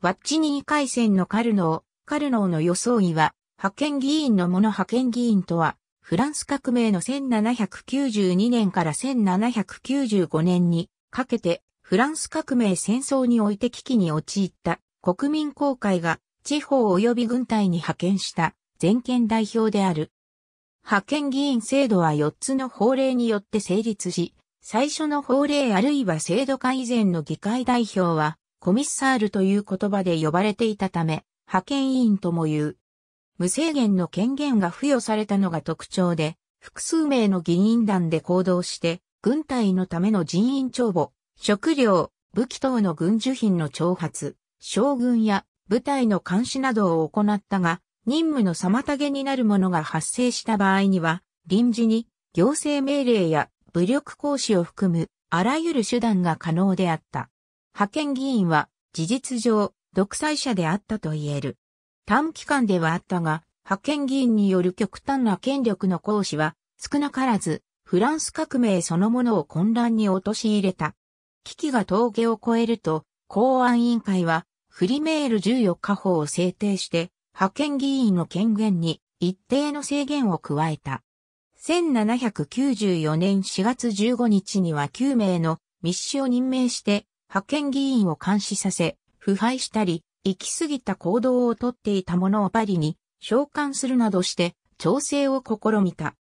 ワッチニー海戦のカルノー、カルノーの予想議は、派遣議員のもの派遣議員とは、フランス革命の1792年から1795年にかけて、フランス革命戦争において危機に陥った国民公会が地方及び軍隊に派遣した全権代表である。派遣議員制度は4つの法令によって成立し、最初の法令あるいは制度化以前の議会代表は、コミッサールという言葉で呼ばれていたため、派遣委員とも言う。無制限の権限が付与されたのが特徴で、複数名の議員団で行動して、軍隊のための人員帳簿、食料、武器等の軍需品の挑発、将軍や部隊の監視などを行ったが、任務の妨げになるものが発生した場合には、臨時に行政命令や武力行使を含むあらゆる手段が可能であった。派遣議員は事実上独裁者であったと言える。短期間ではあったが、派遣議員による極端な権力の行使は少なからずフランス革命そのものを混乱に陥れた。危機が峠を越えると、公安委員会はフリメール14日法を制定して派遣議員の権限に一定の制限を加えた。1794年4月15日には9名の密使を任命して派遣議員を監視させ、腐敗したり、行き過ぎた行動をとっていた者をパリに召喚するなどして調整を試みた。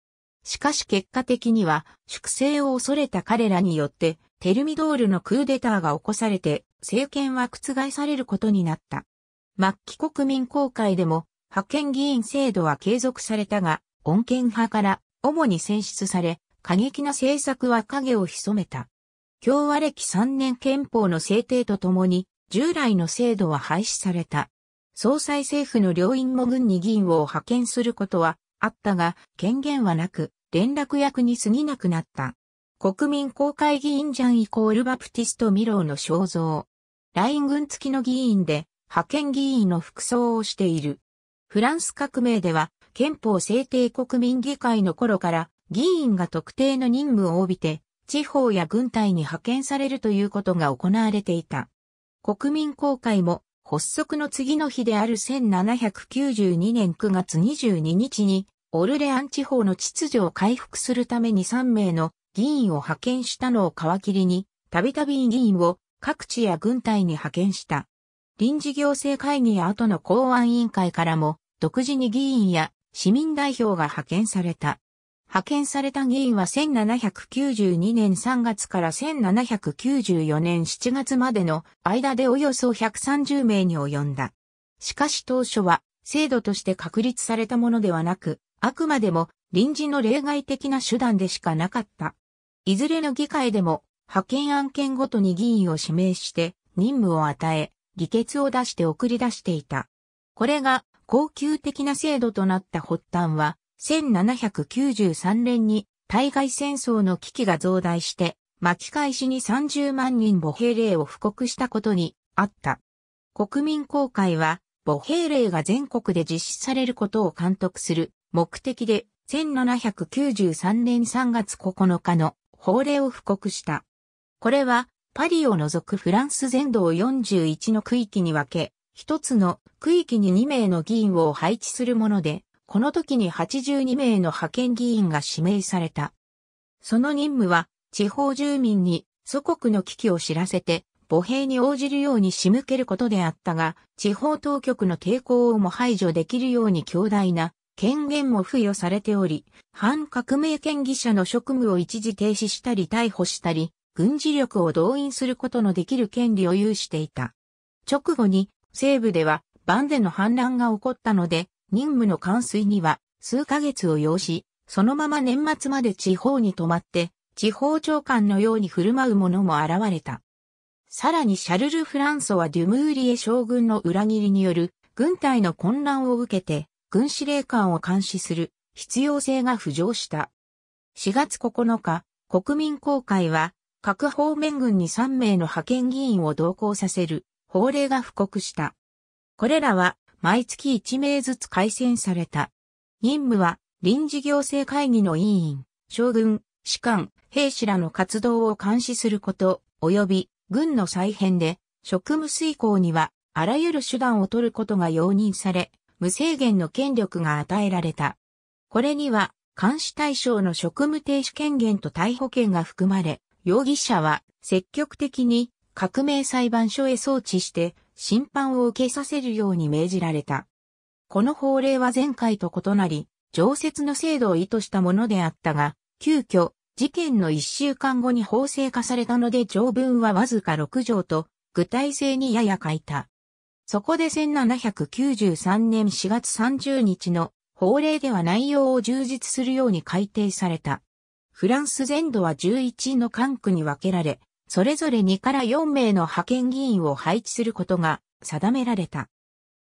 しかし結果的には粛清を恐れた彼らによってテルミドールのクーデターが起こされて政権は覆されることになった。末期国民公会でも派遣議員制度は継続されたが、穏健派から主に選出され、過激な政策は影を潜めた。共和歴3年憲法の制定とともに、従来の制度は廃止された。総裁政府の両院も軍に議員を派遣することはあったが、権限はなく、連絡役に過ぎなくなった。国民公会議員ジャンイコールバプティスト・ミローの肖像。ライン軍付きの議員で、派遣議員の服装をしている。フランス革命では憲法制定国民議会の頃から議員が特定の任務を帯びて地方や軍隊に派遣されるということが行われていた。国民公会も発足の次の日である1792年9月22日にオルレアン地方の秩序を回復するために3名の議員を派遣したのを皮切りに、たびたび議員を各地や軍隊に派遣した。臨時行政会議や後の公安委員会からも、独自に議員や市民代表が派遣された。派遣された議員は1792年3月から1794年7月までの間でおよそ130名に及んだ。しかし当初は制度として確立されたものではなく、あくまでも臨時の例外的な手段でしかなかった。いずれの議会でも派遣案件ごとに議員を指名して任務を与え、議決を出して送り出していた。これが恒久的な制度となった発端は、1793年に対外戦争の危機が増大して、巻き返しに30万人母兵令を布告したことにあった。国民公会は母兵令が全国で実施されることを監督する目的で1793年3月9日の法令を布告した。これはパリを除くフランス全土を41の区域に分け、一つの区域に2名の議員を配置するもので、この時に82名の派遣議員が指名された。その任務は、地方住民に祖国の危機を知らせて、母兵に応じるように仕向けることであったが、地方当局の抵抗をも排除できるように強大な権限も付与されており、反革命権疑者の職務を一時停止したり逮捕したり、軍事力を動員することのできる権利を有していた。直後に、西部では、バンデの反乱が起こったので、任務の完遂には、数ヶ月を要し、そのまま年末まで地方に泊まって、地方長官のように振る舞う者も現れた。さらにシャルル・フランソはデュムーリエ将軍の裏切りによる軍隊の混乱を受けて、軍司令官を監視する必要性が浮上した。4月9日、国民公会は各方面軍に3名の派遣議員を同行させる法令が布告した。これらは毎月1名ずつ改選された。任務は臨時行政会議の委員、将軍、士官、兵士らの活動を監視すること、及び軍の再編で職務遂行にはあらゆる手段を取ることが容認され、無制限の権力が与えられた。これには、監視対象の職務停止権限と逮捕権が含まれ、容疑者は積極的に革命裁判所へ送致して審判を受けさせるように命じられた。この法令は前回と異なり、常設の制度を意図したものであったが、急遽、事件の一週間後に法制化されたので条文はわずか6条と具体性にやや書いた。そこで1793年4月30日の法令では内容を充実するように改定された。フランス全土は11の管区に分けられ、それぞれ2から4名の派遣議員を配置することが定められた。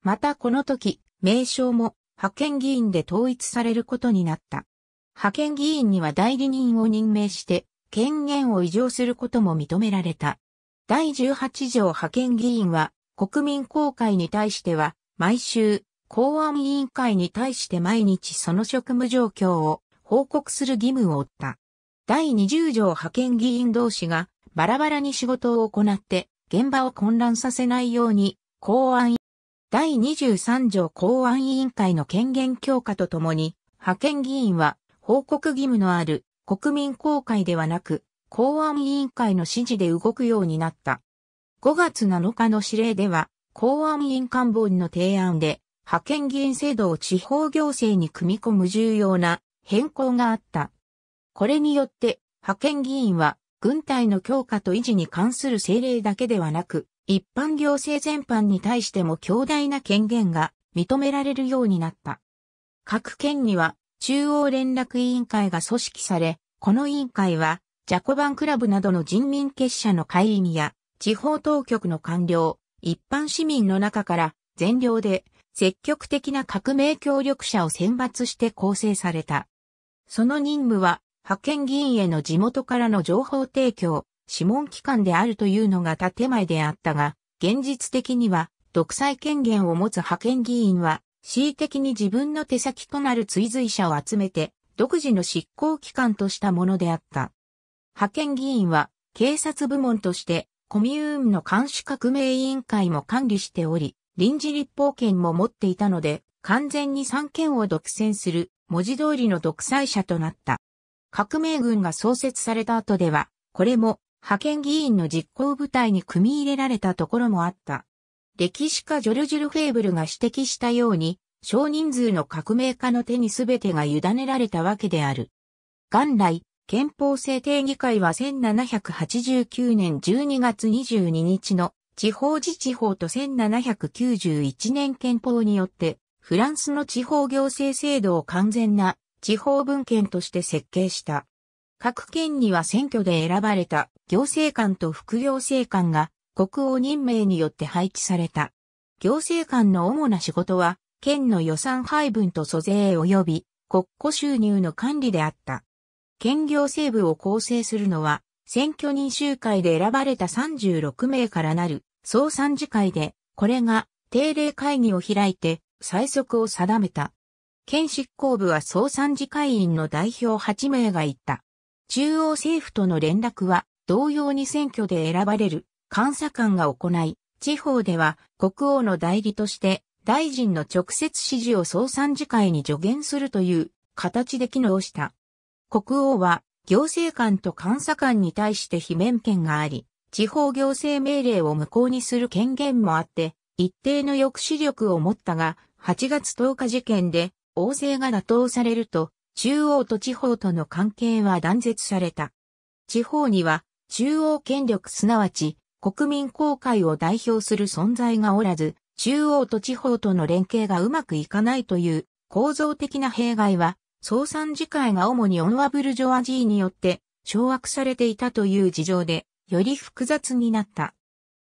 またこの時、名称も派遣議員で統一されることになった。派遣議員には代理人を任命して権限を移譲することも認められた。第18条派遣議員は国民公開に対しては毎週公安委員会に対して毎日その職務状況を報告する義務を負った。第20条派遣議員同士がバラバラに仕事を行って現場を混乱させないように公安第23条公安委員会の権限強化とともに派遣議員は報告義務のある国民公開ではなく公安委員会の指示で動くようになった。5月7日の指令では公安委員官房の提案で派遣議員制度を地方行政に組み込む重要な変更があった。これによって派遣議員は軍隊の強化と維持に関する政令だけではなく、一般行政全般に対しても強大な権限が認められるようになった。各県には中央連絡委員会が組織され、この委員会はジャコバンクラブなどの人民結社の会員や地方当局の官僚、一般市民の中から全量で積極的な革命協力者を選抜して構成された。その任務は、派遣議員への地元からの情報提供、諮問機関であるというのが建前であったが、現実的には、独裁権限を持つ派遣議員は、恣意的に自分の手先となる追随者を集めて、独自の執行機関としたものであった。派遣議員は、警察部門として、コミューンの監視革命委員会も管理しており、臨時立法権も持っていたので、完全に三権を独占する文字通りの独裁者となった。革命軍が創設された後では、これも派遣議員の実行部隊に組み入れられたところもあった。歴史家ジョルジュル・フェーブルが指摘したように、少人数の革命家の手に全てが委ねられたわけである。元来、憲法制定議会は1789年12月22日の地方自治法と1791年憲法によってフランスの地方行政制度を完全な地方文献として設計した。各県には選挙で選ばれた。行政官と副行政官が。国王任命によって配置された。行政官の主な仕事は。県の予算配分と租税及び。国庫収入の管理であった。県行政部を構成するのは。選挙人集会で選ばれた。36名からなる。総参事会で、これが定例会議を開いて。最速を定めた。県執行部は総参事会員の代表8名がいた。中央政府との連絡は同様に選挙で選ばれる監査官が行い、地方では国王の代理として大臣の直接指示を総参事会に助言するという形で機能した。国王は行政官と監査官に対して罷免権があり、地方行政命令を無効にする権限もあって、一定の抑止力を持ったが、8月10日事件で、王政が打倒されると、中央と地方との関係は断絶された。地方には、中央権力すなわち、国民公会を代表する存在がおらず、中央と地方との連携がうまくいかないという構造的な弊害は、総参事会が主にオンワブルジョアジーによって掌握されていたという事情で、より複雑になった。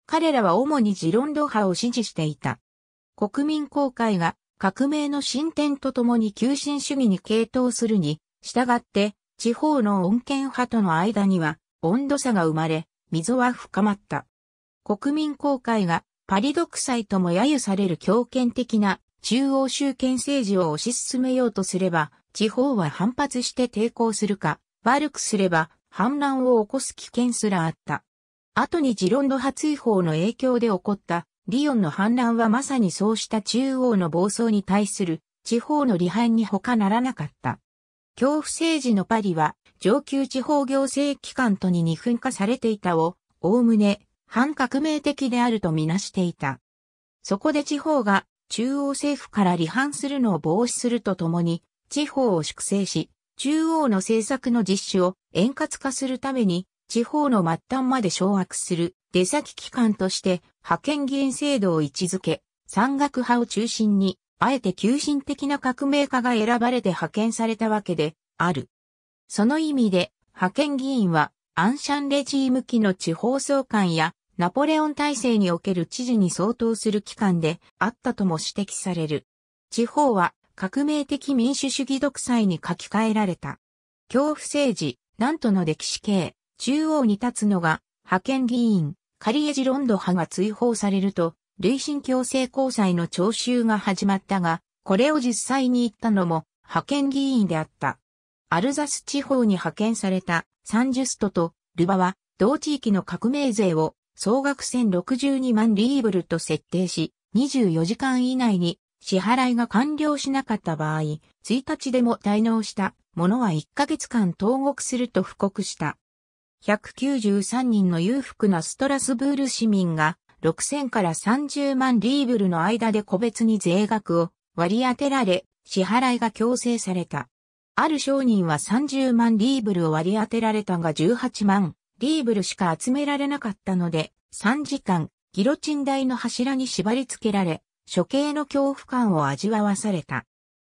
彼らは主にジロンド派を支持していた。国民公会が革命の進展とともに急進主義に傾倒するに、従って地方の穏健派との間には温度差が生まれ、溝は深まった。国民公会がパリ独裁とも揶揄される強権的な中央集権政治を推し進めようとすれば、地方は反発して抵抗するか、悪くすれば反乱を起こす危険すらあった。後にジロンド派追放の影響で起こったリヨンの反乱はまさにそうした中央の暴走に対する地方の離反に他ならなかった。恐怖政治のパリは上級地方行政機関とに二分化されていたを、おおむね反革命的であるとみなしていた。そこで地方が中央政府から離反するのを防止するとともに、地方を粛清し、中央の政策の実施を円滑化するために、地方の末端まで掌握する出先機関として派遣議員制度を位置づけ、山岳派を中心に、あえて急進的な革命家が選ばれて派遣されたわけである。その意味で、派遣議員は、アンシャンレジーム期の地方総監や、ナポレオン体制における知事に相当する機関であったとも指摘される。地方は革命的民主主義独裁に書き換えられた。恐怖政治、なんとの歴史系、中央に立つのが、派遣議員、カリエジロンド派が追放されると、累進強制交際の徴収が始まったが、これを実際に言ったのも、派遣議員であった。アルザス地方に派遣されたサンジュストとルバは同地域の革命税を総額1062万リーブルと設定し、24時間以内に支払いが完了しなかった場合、1日でも滞納した者は1ヶ月間投獄すると布告した。193人の裕福なストラスブール市民が6000から30万リーブルの間で個別に税額を割り当てられ、支払いが強制された。ある商人は30万リーブルを割り当てられたが18万リーブルしか集められなかったので、3時間、ギロチン台の柱に縛り付けられ、処刑の恐怖感を味わわされた。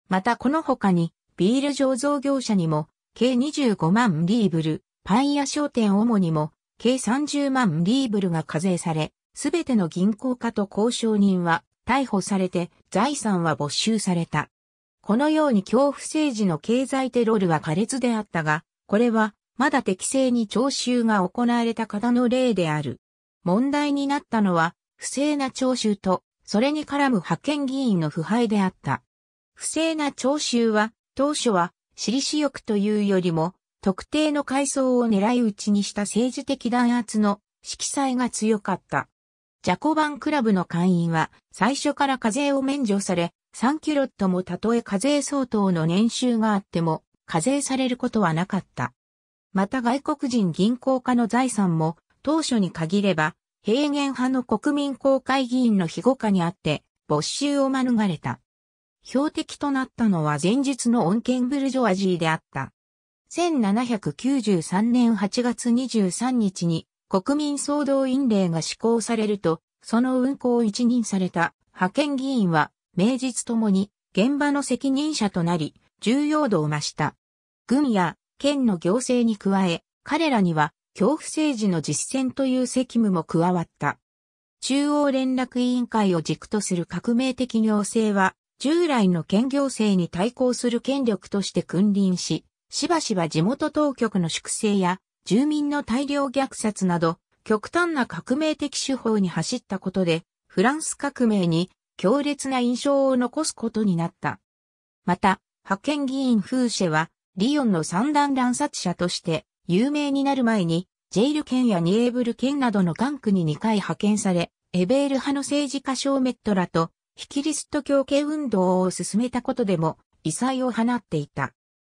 またこの他に、ビール醸造業者にも、計25万リーブル、パン屋商店主にも、計30万リーブルが課税され、すべての銀行家と交渉人は逮捕されて財産は没収された。このように恐怖政治の経済テロルは苛烈であったが、これはまだ適正に徴収が行われた方の例である。問題になったのは、不正な徴収と、それに絡む派遣議員の腐敗であった。不正な徴収は、当初は、私利私欲というよりも、特定の階層を狙い撃ちにした政治的弾圧の色彩が強かった。ジャコバンクラブの会員は、最初から課税を免除され、3キロットもたとえ課税相当の年収があっても、課税されることはなかった。また外国人銀行家の財産も、当初に限れば、平原派の国民公会議員の庇護下にあって、没収を免れた。標的となったのは前述の恩恵ブルジョワジーであった。1793年8月23日に国民総動員令が施行されると、その運行を一任された派遣議員は名実ともに現場の責任者となり、重要度を増した。軍や県の行政に加え、彼らには恐怖政治の実践という責務も加わった。中央連絡委員会を軸とする革命的行政は、従来の県行政に対抗する権力として君臨し、しばしば地元当局の粛清や住民の大量虐殺など、極端な革命的手法に走ったことで、フランス革命に強烈な印象を残すことになった。また、派遣議員フーシェは、リヨンの三段乱殺者として有名になる前に、ジェイル県やニエーブル県などの管区に2回派遣され、エベール派の政治家ショーメットらと、非キリスト教系運動を進めたことでも、異彩を放っていた。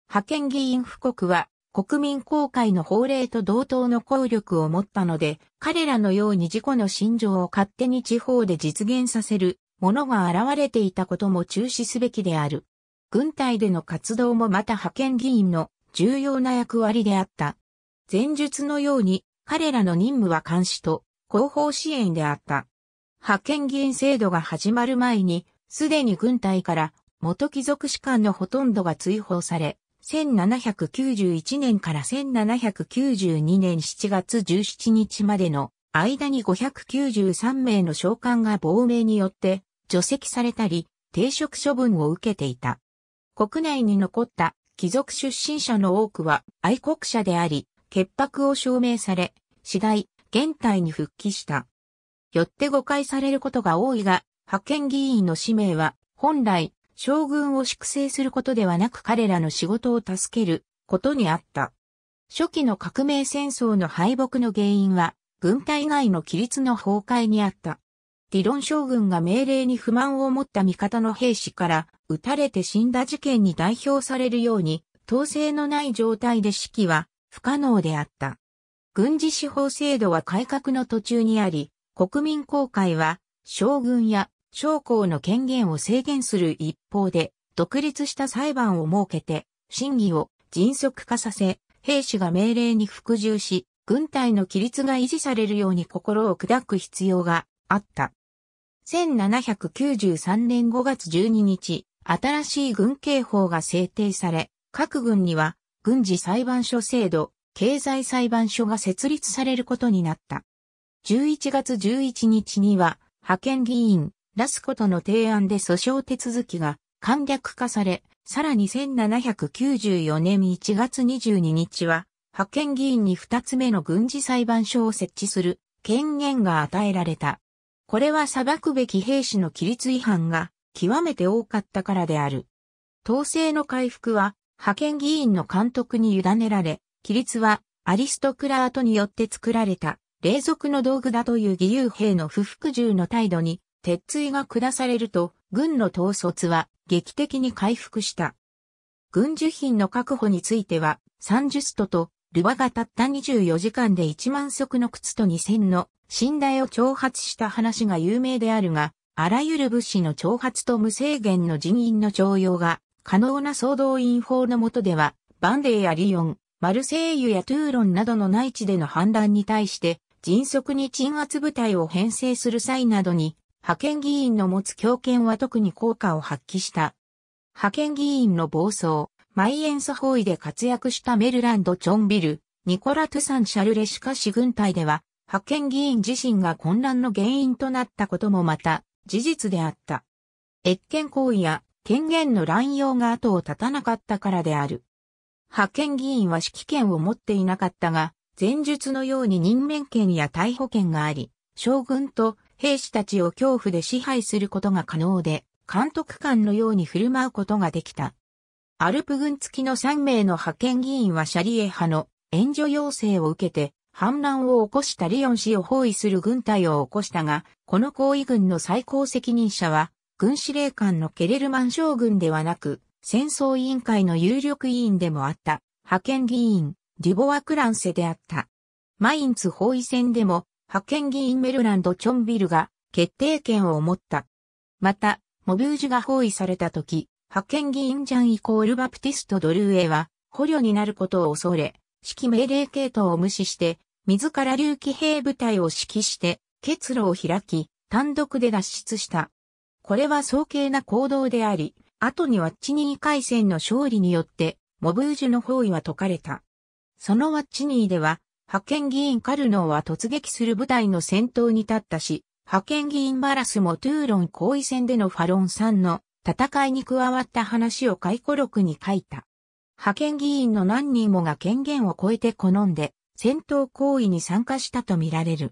派遣議員布告は、国民公開の法令と同等の効力を持ったので、彼らのように自己の心情を勝手に地方で実現させるものが現れていたことも注視すべきである。軍隊での活動もまた派遣議員の重要な役割であった。前述のように彼らの任務は監視と広報支援であった。派遣議員制度が始まる前に、すでに軍隊から元貴族士官のほとんどが追放され、1791年から1792年7月17日までの間に593名の召喚が亡命によって除籍されたり、停職処分を受けていた。国内に残った貴族出身者の多くは愛国者であり、潔白を証明され、次第、現代に復帰した。よって誤解されることが多いが、派遣議員の使命は、本来、将軍を粛清することではなく彼らの仕事を助けることにあった。初期の革命戦争の敗北の原因は、軍隊外の規律の崩壊にあった。ディロン将軍が命令に不満を持った味方の兵士から撃たれて死んだ事件に代表されるように、統制のない状態で指揮は不可能であった。軍事司法制度は改革の途中にあり、国民公会は将軍や将校の権限を制限する一方で、独立した裁判を設けて、審議を迅速化させ、兵士が命令に服従し、軍隊の規律が維持されるように心を砕く必要があった。1793年5月12日、新しい軍刑法が制定され、各軍には軍事裁判所制度、経済裁判所が設立されることになった。11月11日には、派遣議員、ラスコとの提案で訴訟手続きが簡略化され、さらに1794年1月22日は、派遣議員に二つ目の軍事裁判所を設置する権限が与えられた。これは裁くべき兵士の規律違反が極めて多かったからである。統制の回復は派遣議員の監督に委ねられ、規律はアリストクラートによって作られた霊俗の道具だという義勇兵の不服従の態度に鉄槌が下されると軍の統率は劇的に回復した。軍需品の確保については、サンジュストとルバがたった24時間で1万足の靴と2000の寝台を挑発した話が有名であるが、あらゆる物資の挑発と無制限の人員の徴用が可能な総動員法の下では、バンデーやリヨン、マルセイユやトゥーロンなどの内地での反乱に対して迅速に鎮圧部隊を編成する際などに、派遣議員の持つ強権は特に効果を発揮した。派遣議員の暴走、マイエンス包囲で活躍したメルランド・チョンビル、ニコラ・トゥサン・シャルレしかし軍隊では派遣議員自身が混乱の原因となったこともまた事実であった。越権行為や権限の乱用が後を絶たなかったからである。派遣議員は指揮権を持っていなかったが、前述のように任免権や逮捕権があり、将軍と兵士たちを恐怖で支配することが可能で、監督官のように振る舞うことができた。アルプ軍付きの3名の派遣議員はシャリエ派の援助要請を受けて反乱を起こしたリオン氏を包囲する軍隊を起こしたが、この行為軍の最高責任者は、軍司令官のケレルマン将軍ではなく、戦争委員会の有力委員でもあった、派遣議員、デュボア・クランセであった。マインツ包囲戦でも、派遣議員メルランド・チョンビルが決定権を持った。また、モビュージュが包囲された時、派遣議員ジャンイコールバプティスト・ドルーエは捕虜になることを恐れ、指揮命令系統を無視して自ら竜騎兵部隊を指揮して、結露を開き、単独で脱出した。これは早計な行動であり、後にワッチニー海戦の勝利によって、モブージュの包囲は解かれた。そのワッチニーでは、派遣議員カルノーは突撃する部隊の先頭に立ったし、派遣議員バラスもトゥーロン後位戦でのファロンさんの戦いに加わった話を回顧録に書いた。派遣議員の何人もが権限を超えて好んで、戦闘行為に参加したとみられる。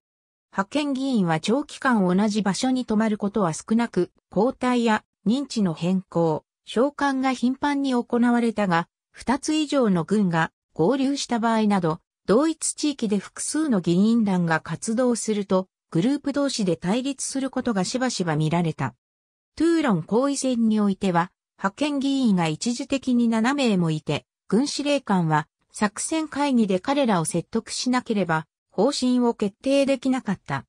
派遣議員は長期間同じ場所に泊まることは少なく、交代や認知の変更、召喚が頻繁に行われたが、二つ以上の軍が合流した場合など、同一地域で複数の議員団が活動すると、グループ同士で対立することがしばしば見られた。トゥーロン行為戦においては、派遣議員が一時的に7名もいて、軍司令官は作戦会議で彼らを説得しなければ方針を決定できなかった。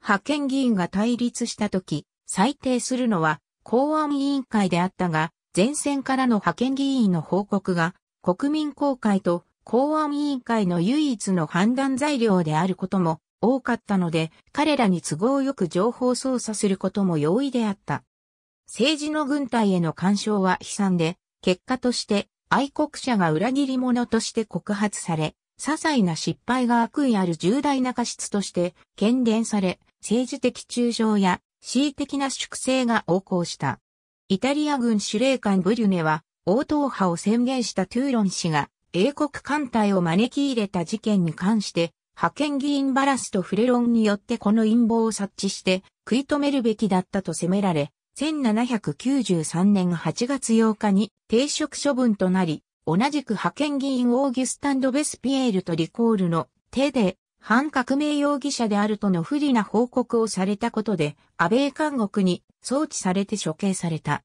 派遣議員が対立した時、裁定するのは公安委員会であったが、前線からの派遣議員の報告が国民公会と公安委員会の唯一の判断材料であることも多かったので、彼らに都合よく情報操作することも容易であった。政治の軍隊への干渉は悲惨で、結果として愛国者が裏切り者として告発され、些細な失敗が悪意ある重大な過失として懸念され、政治的中傷や恣意的な粛清が横行した。イタリア軍司令官ブリュネは、応答派を宣言したトゥーロン氏が、英国艦隊を招き入れた事件に関して、派遣議員バラスとフレロンによってこの陰謀を察知して食い止めるべきだったと責められ、1793年8月8日に停職処分となり、同じく派遣議員オーギュスタンド・ベスピエールとリコールの手で反革命容疑者であるとの不利な報告をされたことで、安倍監獄に送致されて処刑された。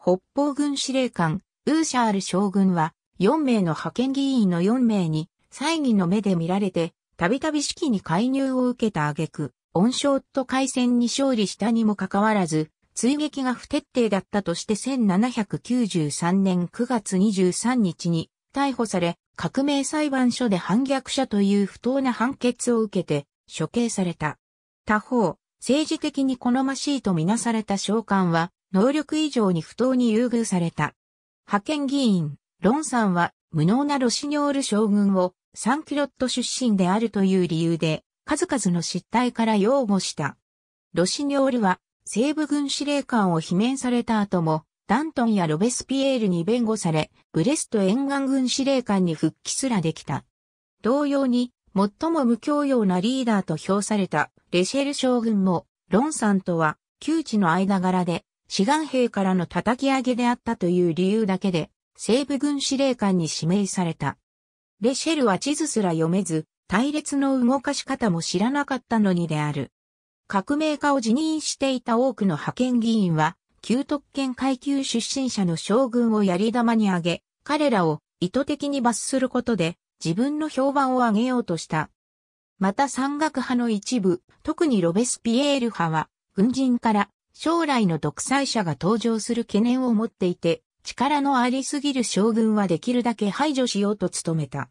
北方軍司令官、ウーシャール将軍は、4名の派遣議員の4名に、猜疑の目で見られて、たびたび式に介入を受けた挙句、恩賞と海戦に勝利したにもかかわらず、追撃が不徹底だったとして1793年9月23日に逮捕され、革命裁判所で反逆者という不当な判決を受けて処刑された。他方、政治的に好ましいとみなされた召喚は、能力以上に不当に優遇された。派遣議員、ロンさんは、無能なロシニョール将軍を、サンキロット出身であるという理由で、数々の失態から擁護した。ロシニョールは、西部軍司令官を罷免された後も、ダントンやロベスピエールに弁護され、ブレスト沿岸軍司令官に復帰すらできた。同様に、最も無教養なリーダーと評されたレシェル将軍も、ロンさんとは、窮地の間柄で、志願兵からの叩き上げであったという理由だけで、西部軍司令官に指名された。レシェルは地図すら読めず、隊列の動かし方も知らなかったのにである。革命家を辞任していた多くの派遣議員は、旧特権階級出身者の将軍をやり玉に挙げ、彼らを意図的に罰することで自分の評判を上げようとした。また山岳派の一部、特にロベスピエール派は、軍人から将来の独裁者が登場する懸念を持っていて、力のありすぎる将軍はできるだけ排除しようと努めた。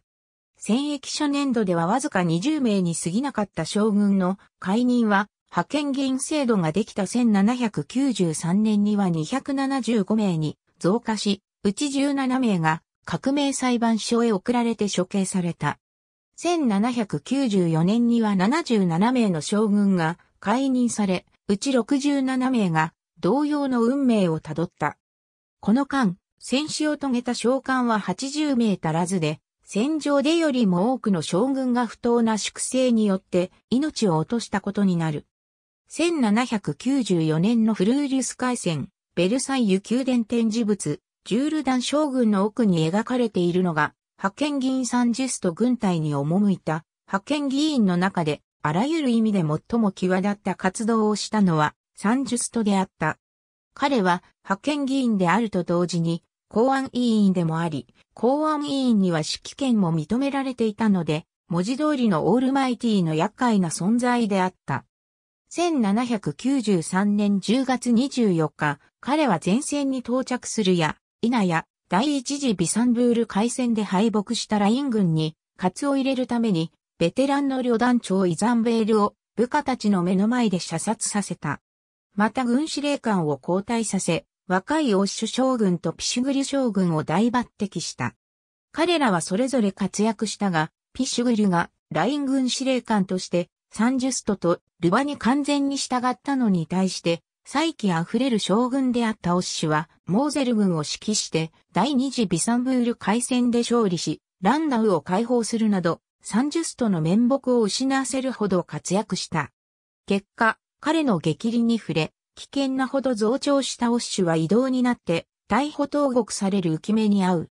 戦役初年度ではわずか20名に過ぎなかった将軍の解任は派遣議員制度ができた1793年には275名に増加し、うち17名が革命裁判所へ送られて処刑された。1794年には77名の将軍が解任され、うち67名が同様の運命をたどった。この間、戦死を遂げた将官は80名足らずで、戦場でよりも多くの将軍が不当な粛清によって命を落としたことになる。1794年のフルーリュス海戦、ベルサイユ宮殿展示物、ジュールダン将軍の奥に描かれているのが、派遣議員サンジュスト軍隊に赴いた、派遣議員の中で、あらゆる意味で最も際立った活動をしたのは、サンジュストであった。彼は、派遣議員であると同時に、公安委員でもあり、公安委員には指揮権も認められていたので、文字通りのオールマイティの厄介な存在であった。1793年10月24日、彼は前線に到着するや、否や、第一次ビサンブール海戦で敗北したライン軍に、カツを入れるために、ベテランの旅団長イザンベールを部下たちの目の前で射殺させた。また軍司令官を交代させ、若いオッシュ将軍とピシュグリ将軍を大抜擢した。彼らはそれぞれ活躍したが、ピシュグリがライン軍司令官としてサンジュストとルバに完全に従ったのに対して、再起あふれる将軍であったオッシュは、モーゼル軍を指揮して、第二次ビサンブール海戦で勝利し、ランダウを解放するなど、サンジュストの面目を失わせるほど活躍した。結果、彼の激鱗に触れ、危険なほど増長したオッシュは移動になって、逮捕投獄される浮き目に遭う。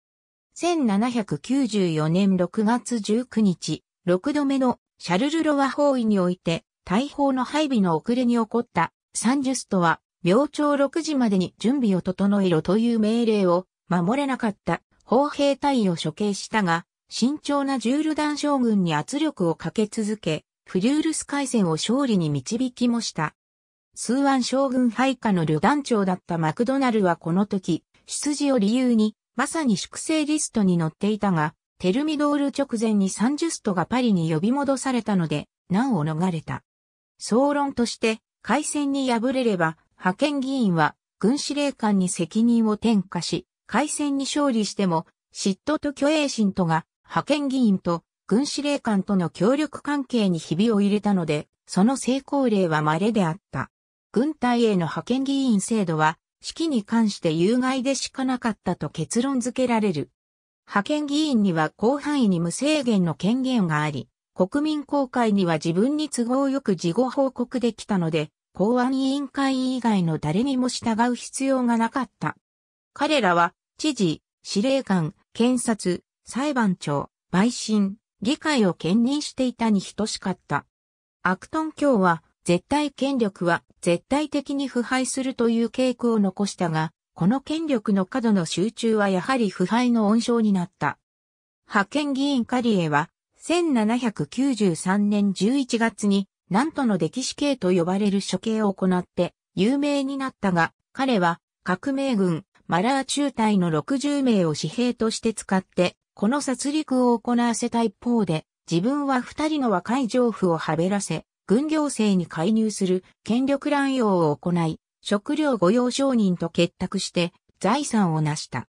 1794年6月19日、6度目のシャルルロワ包囲において、大砲の配備の遅れに起こったサンジュストは、明朝6時までに準備を整えろという命令を守れなかった砲兵隊を処刑したが、慎重なジュールダン将軍に圧力をかけ続け、フリュールス海戦を勝利に導きもした。スーアン将軍配下の旅団長だったマクドナルはこの時、出自を理由に、まさに粛清リストに載っていたが、テルミドール直前にサンジュストがパリに呼び戻されたので、難を逃れた。総論として、海戦に敗れれば、派遣議員は軍司令官に責任を転嫁し、海戦に勝利しても、嫉妬と虚栄心とが、派遣議員と軍司令官との協力関係にひびを入れたので、その成功例は稀であった。軍隊への派遣議員制度は、指揮に関して有害でしかなかったと結論付けられる。派遣議員には広範囲に無制限の権限があり、国民公会には自分に都合よく事後報告できたので、公安委員会以外の誰にも従う必要がなかった。彼らは、知事、司令官、検察、裁判長、陪審、議会を兼任していたに等しかった。アクトン教は、絶対権力は絶対的に腐敗するという傾向を残したが、この権力の過度の集中はやはり腐敗の温床になった。派遣議員カリエは、1793年11月に、南都の歴史刑と呼ばれる処刑を行って有名になったが、彼は革命軍マラー中隊の60名を紙幣として使って、この殺戮を行わせた一方で、自分は二人の若い丈夫をはべらせ、軍行政に介入する権力乱用を行い、食料御用商人と結託して財産を成した。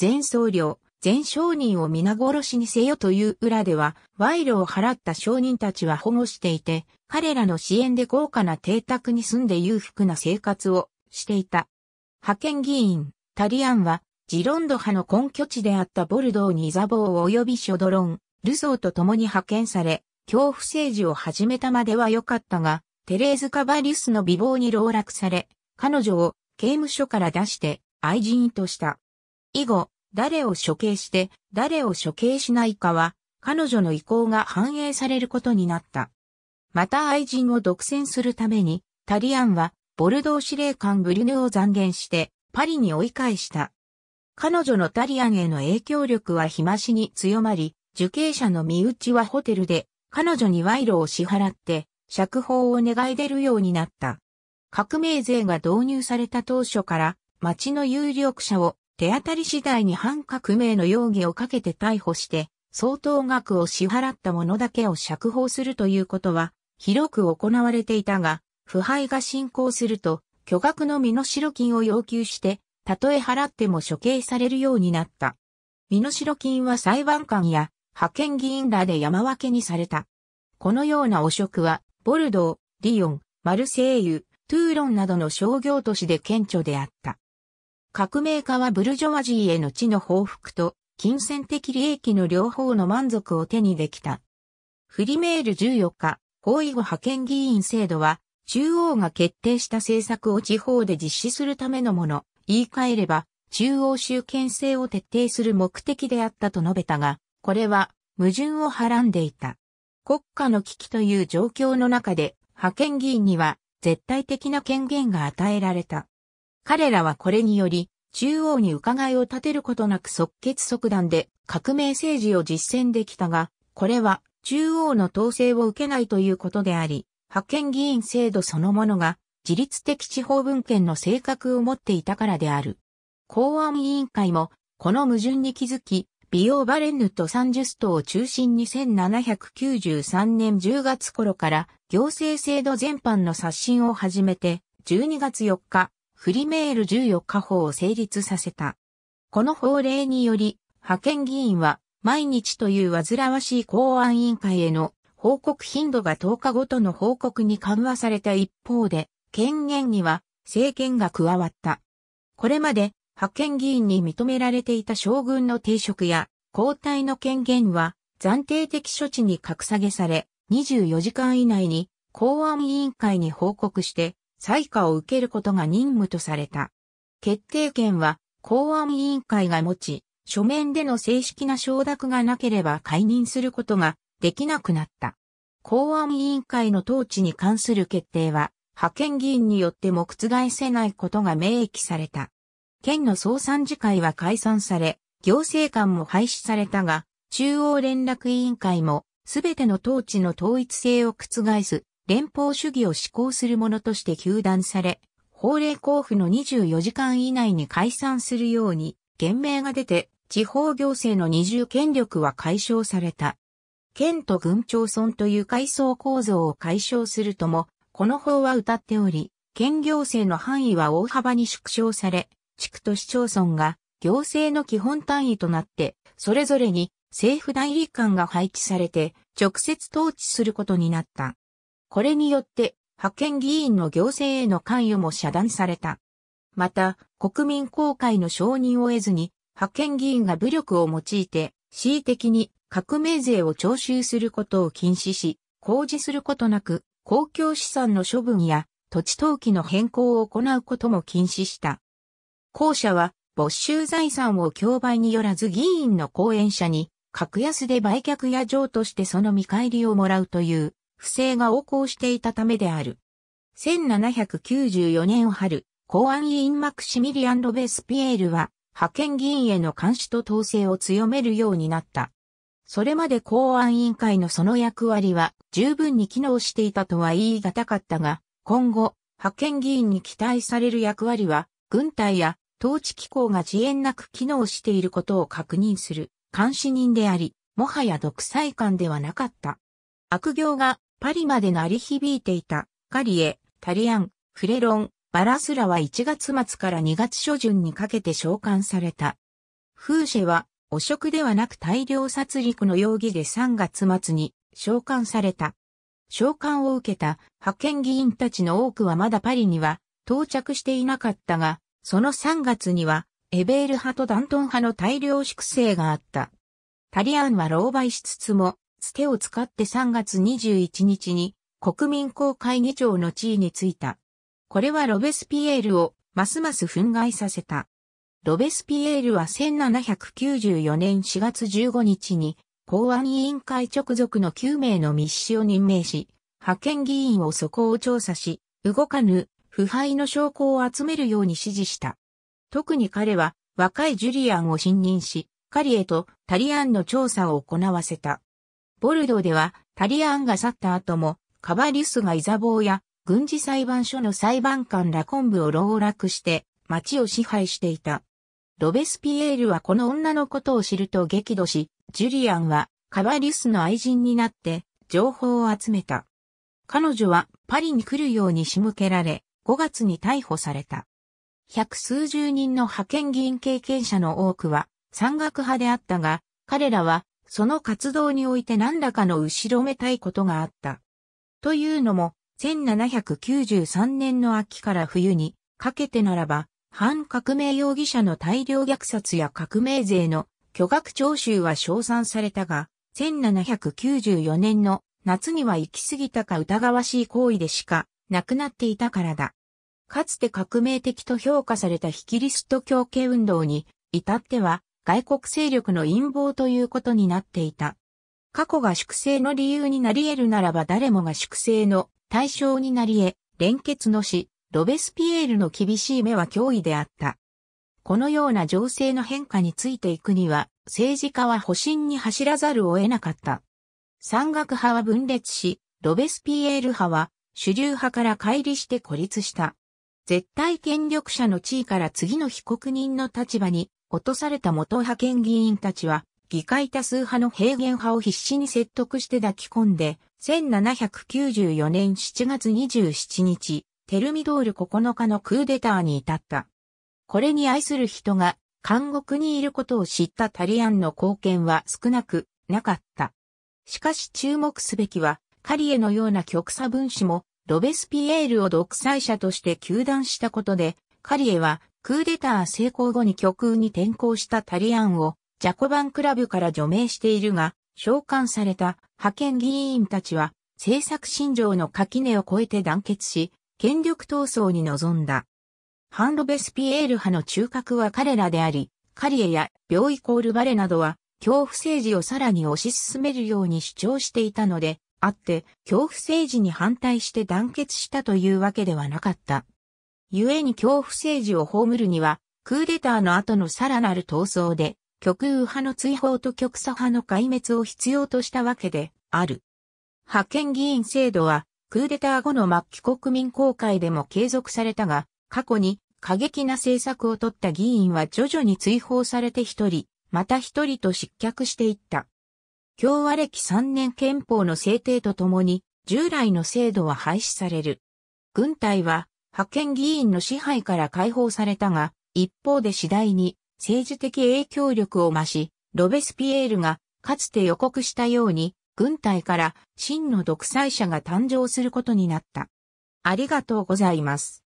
前僧侶、前商人を皆殺しにせよという裏では、賄賂を払った商人たちは保護していて、彼らの支援で豪華な邸宅に住んで裕福な生活をしていた。派遣議員、タリアンは、ジロンド派の根拠地であったボルドーにザボー及びショドロン、ルソーと共に派遣され、恐怖政治を始めたまでは良かったが、テレーズ・カバリスの美貌に籠絡され、彼女を刑務所から出して愛人とした。以後、誰を処刑して誰を処刑しないかは、彼女の意向が反映されることになった。また愛人を独占するために、タリアンは、ボルドー司令官ブリュヌを残言して、パリに追い返した。彼女のタリアンへの影響力は日増しに強まり、受刑者の身内はホテルで彼女に賄賂を支払って釈放を願い出るようになった。革命税が導入された当初から町の有力者を手当たり次第に反革命の容疑をかけて逮捕して相当額を支払った者だけを釈放するということは広く行われていたが、腐敗が進行すると巨額の身代金を要求して、たとえ払っても処刑されるようになった。身代金は裁判官や派遣議員らで山分けにされた。このような汚職は、ボルドー、リヨン、マルセイユ、トゥーロンなどの商業都市で顕著であった。革命家はブルジョワジーへの地の報復と、金銭的利益の両方の満足を手にできた。フリメール14日、法医後派遣議員制度は、中央が決定した政策を地方で実施するためのもの、言い換えれば、中央集権制を徹底する目的であったと述べたが、これは矛盾をはらんでいた。国家の危機という状況の中で、派遣議員には絶対的な権限が与えられた。彼らはこれにより、中央に伺いを立てることなく即決即断で革命政治を実践できたが、これは中央の統制を受けないということであり、派遣議員制度そのものが自律的地方分権の性格を持っていたからである。公安委員会もこの矛盾に気づき、ビオ・バレンヌとサンジュストを中心に1793年10月頃から行政制度全般の刷新を始めて12月4日、フリメール14日法を成立させた。この法令により、派遣議員は毎日という煩わしい公安委員会への報告頻度が10日ごとの報告に緩和された一方で、権限には政権が加わった。これまで派遣議員に認められていた将軍の定職や交代の権限は暫定的処置に格下げされ、24時間以内に公安委員会に報告して採火を受けることが任務とされた。決定権は公安委員会が持ち、書面での正式な承諾がなければ解任することができなくなった。公安委員会の統治に関する決定は、派遣議員によっても覆せないことが明記された。県の総参事会は解散され、行政官も廃止されたが、中央連絡委員会も、すべての統治の統一性を覆す、連邦主義を施行するものとして休断され、法令交付の24時間以内に解散するように、言命が出て、地方行政の二重権力は解消された。県と郡町村という階層構造を解消するとも、この法は謳っており、県行政の範囲は大幅に縮小され、地区と市町村が行政の基本単位となって、それぞれに政府代理官が配置されて直接統治することになった。これによって派遣議員の行政への関与も遮断された。また、国民公会の承認を得ずに、派遣議員が武力を用いて、恣意的に革命税を徴収することを禁止し、公示することなく、公共資産の処分や土地登記の変更を行うことも禁止した。後者は没収財産を競売によらず議員の講演者に格安で売却や譲としてその見返りをもらうという不正が横行していたためである。1794年春、公安委員マクシミリアン・ロベスピエールは派遣議員への監視と統制を強めるようになった。それまで公安委員会のその役割は十分に機能していたとは言い難かったが、今後、派遣議員に期待される役割は、軍隊や統治機構が遅延なく機能していることを確認する監視人であり、もはや独裁官ではなかった。悪行がパリまで鳴り響いていたカリエ、タリアン、フレロン、バラスラは1月末から2月初旬にかけて召喚された。フーシェは汚職ではなく大量殺戮の容疑で3月末に召喚された。召喚を受けた派遣議員たちの多くはまだパリには到着していなかったが、その3月にはエベール派とダントン派の大量粛清があった。タリアンは狼狽しつつも、つてを使って3月21日に国民公会議長の地位についた。これはロベスピエールをますます憤慨させた。ロベスピエールは1794年4月15日に公安委員会直属の9名の密使を任命し、派遣議員をそこを調査し、動かぬ腐敗の証拠を集めるように指示した。特に彼は若いジュリアンを信任し、カリエとタリアンの調査を行わせた。ボルドーではタリアンが去った後も、カバリスがイザボーや軍事裁判所の裁判官ラコンブを籠絡して町を支配していた。ロベスピエールはこの女のことを知ると激怒し、ジュリアンはカバリスの愛人になって情報を集めた。彼女はパリに来るように仕向けられ、5月に逮捕された。百数十人の派遣議員経験者の多くは山岳派であったが、彼らはその活動において何らかの後ろめたいことがあった。というのも、1793年の秋から冬にかけてならば、反革命容疑者の大量虐殺や革命税の巨額徴収は称賛されたが、1794年の夏には行き過ぎたか疑わしい行為でしかなくなっていたからだ。かつて革命的と評価された非キリスト教系運動に至っては外国勢力の陰謀ということになっていた。過去が粛清の理由になり得るならば誰もが粛清の対象になり得、連結の死、ロベスピエールの厳しい目は脅威であった。このような情勢の変化についていくには、政治家は保身に走らざるを得なかった。山岳派は分裂し、ロベスピエール派は主流派から乖離して孤立した。絶対権力者の地位から次の被告人の立場に落とされた元派遣議員たちは、議会多数派の平原派を必死に説得して抱き込んで、1794年7月27日、テルミドール9日のクーデターに至った。これに愛する人が監獄にいることを知ったタリアンの貢献は少なくなかった。しかし注目すべきは、カリエのような極左分子もロベスピエールを独裁者として求断したことで、カリエはクーデター成功後に極右に転向したタリアンをジャコバンクラブから除名しているが、召喚された派遣議員たちは政策信条の垣根を越えて団結し、権力闘争に臨んだ。ハンロベスピエール派の中核は彼らであり、カリエや病イコールバレなどは恐怖政治をさらに推し進めるように主張していたので、あって恐怖政治に反対して団結したというわけではなかった。故に恐怖政治を葬るには、クーデターの後のさらなる闘争で、極右派の追放と極左派の壊滅を必要としたわけである。派遣議員制度はクーデター後の末期国民公開でも継続されたが、過去に過激な政策を取った議員は徐々に追放されて一人、また一人と失脚していった。共和歴3年憲法の制定とともに、従来の制度は廃止される。軍隊は派遣議員の支配から解放されたが、一方で次第に政治的影響力を増し、ロベスピエールがかつて予告したように軍隊から真の独裁者が誕生することになった。ありがとうございます。